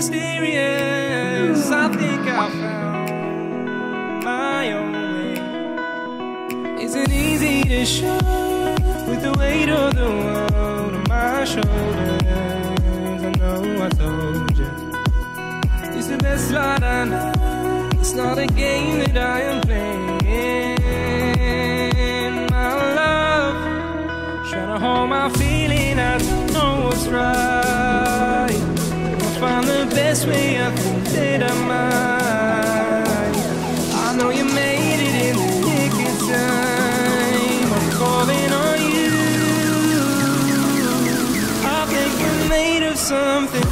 experience, I think I found my own way. Isn't easy to show with the weight of the world on my shoulders. I know I told you it's the best ride I know. It's not a game that I am playing. My love, trying to hold my feeling. I don't know what's right mess me up and did I mind? I know you made it in the nick of time. I'm calling on you. I think we're made of something.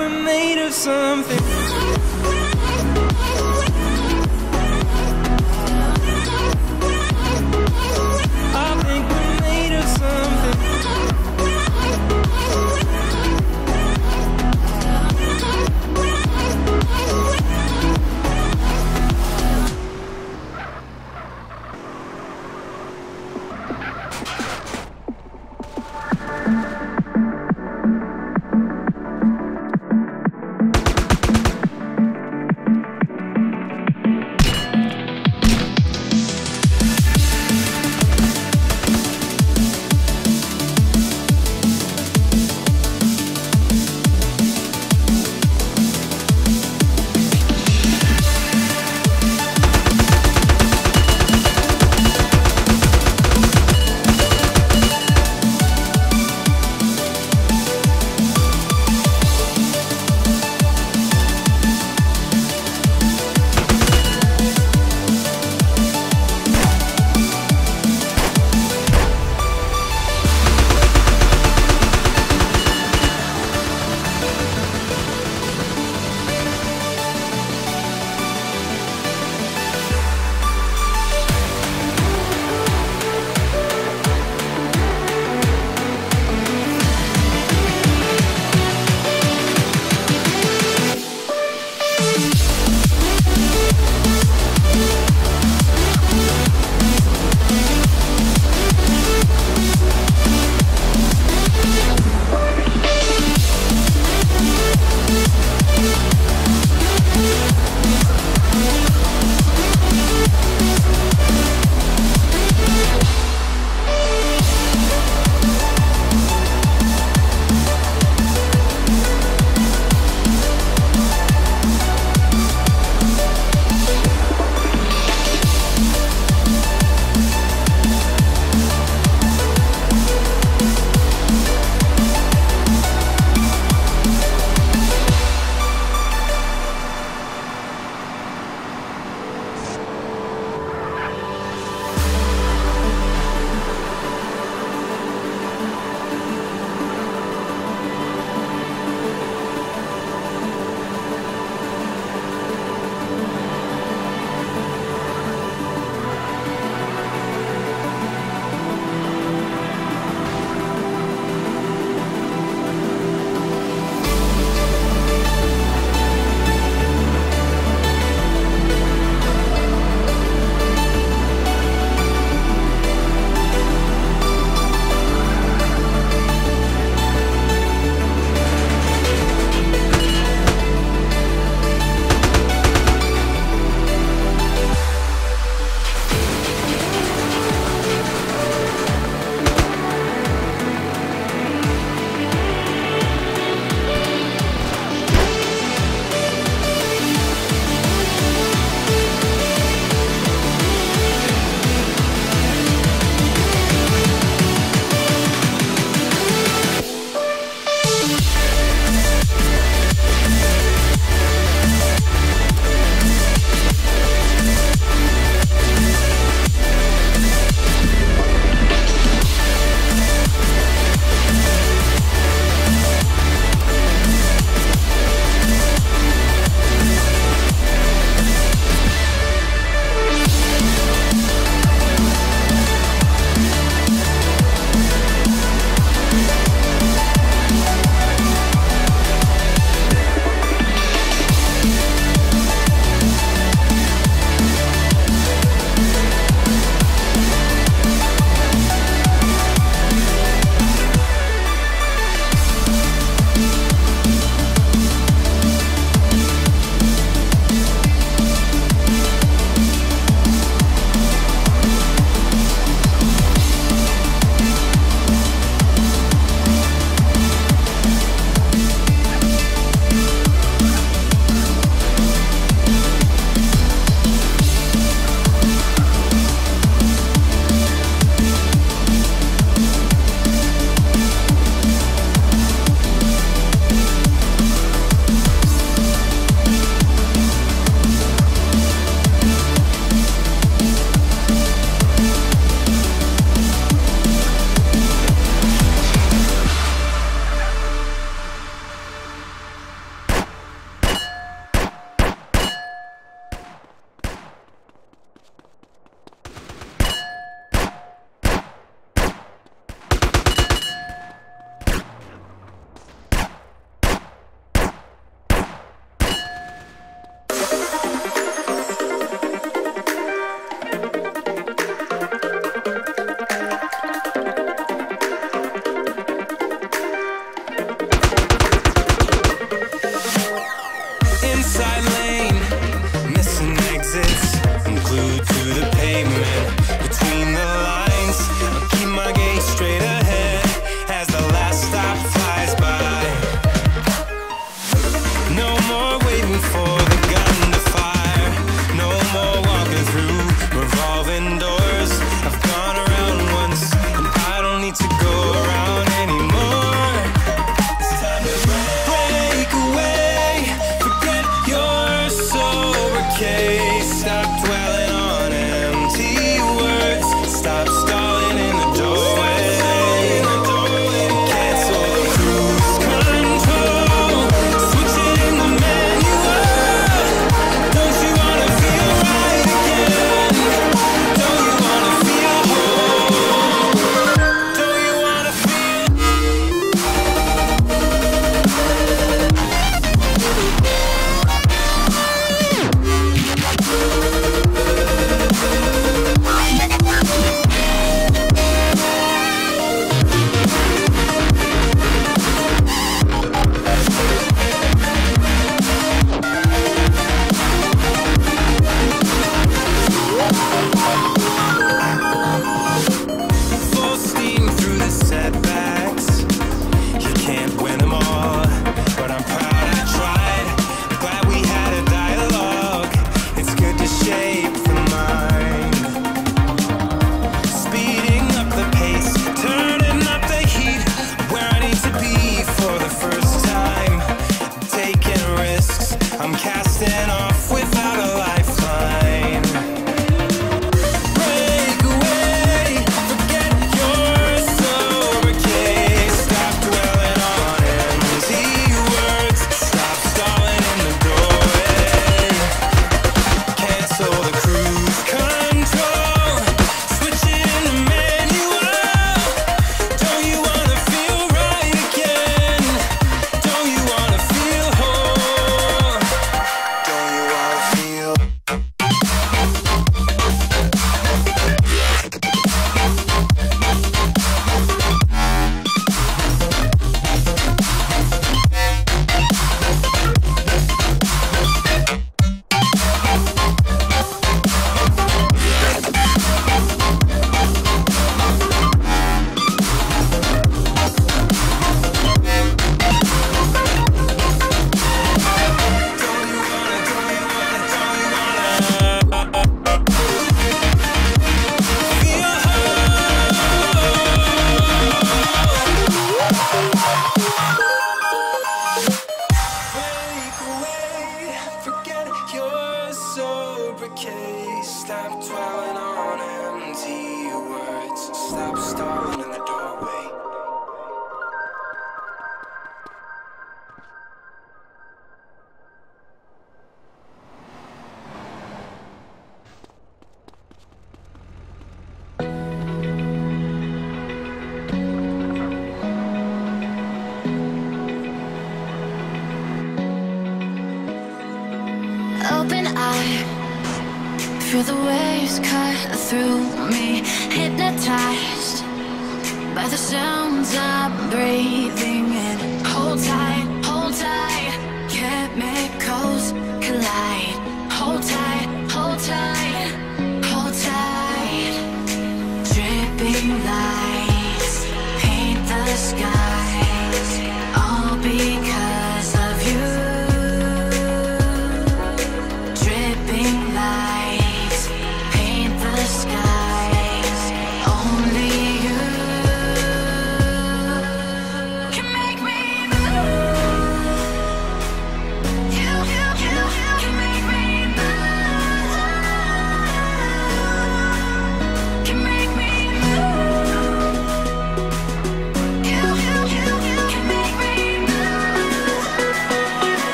we're made of something.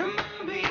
Come on, baby.